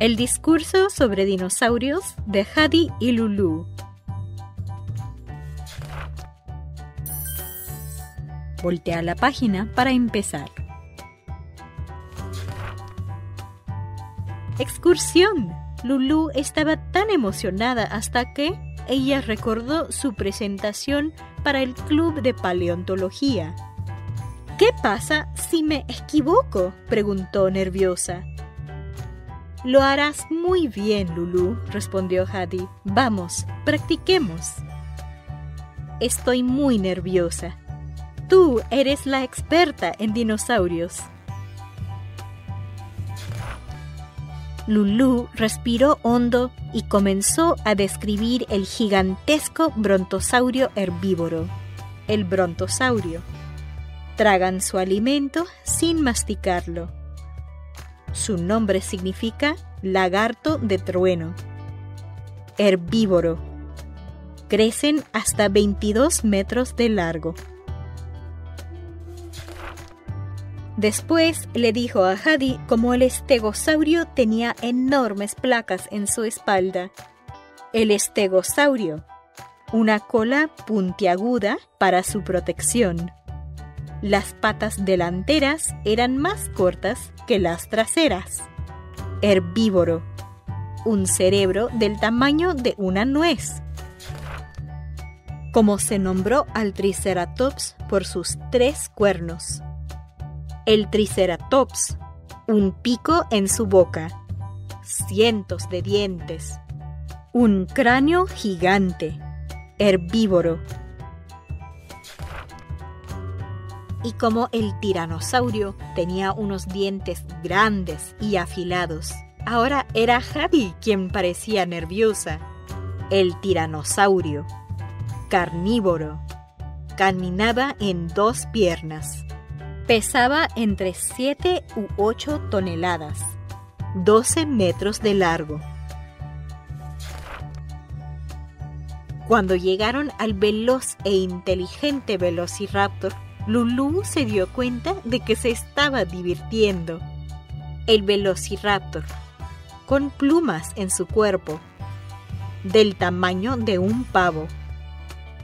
El discurso sobre dinosaurios de Hadi y Lulu. Voltea la página para empezar. Excursión. Lulu estaba tan emocionada hasta que ella recordó su presentación para el club de paleontología. ¿Qué pasa si me equivoco? preguntó nerviosa. Lo harás muy bien, Lulu, respondió Hadi. Vamos, practiquemos. Estoy muy nerviosa. Tú eres la experta en dinosaurios. Lulu respiró hondo y comenzó a describir el gigantesco brontosaurio herbívoro, el brontosaurio. Tragan su alimento sin masticarlo. Su nombre significa lagarto de trueno. Herbívoro. Crecen hasta 22 metros de largo. Después le dijo a Hadi cómo el estegosaurio tenía enormes placas en su espalda. El estegosaurio, una cola puntiaguda para su protección. Las patas delanteras eran más cortas que las traseras. Herbívoro, un cerebro del tamaño de una nuez. Como se nombró al Triceratops por sus tres cuernos el Triceratops, un pico en su boca, cientos de dientes, un cráneo gigante, herbívoro. Y como el tiranosaurio tenía unos dientes grandes y afilados, ahora era Javi quien parecía nerviosa. El tiranosaurio, carnívoro, caminaba en dos piernas Pesaba entre 7 u 8 toneladas, 12 metros de largo. Cuando llegaron al veloz e inteligente Velociraptor, Lulu se dio cuenta de que se estaba divirtiendo. El Velociraptor, con plumas en su cuerpo, del tamaño de un pavo,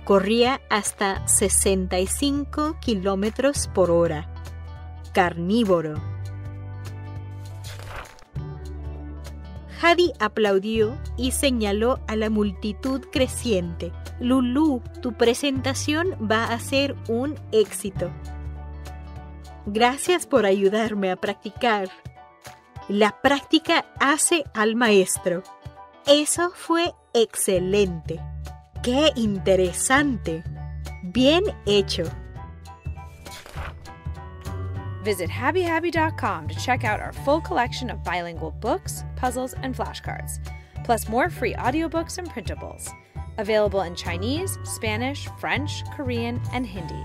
corría hasta 65 kilómetros por hora carnívoro. Hadi aplaudió y señaló a la multitud creciente. Lulu, tu presentación va a ser un éxito. Gracias por ayudarme a practicar. La práctica hace al maestro. Eso fue excelente. ¡Qué interesante! Bien hecho. Visit happyhappy.com to check out our full collection of bilingual books, puzzles, and flashcards, plus more free audiobooks and printables. Available in Chinese, Spanish, French, Korean, and Hindi.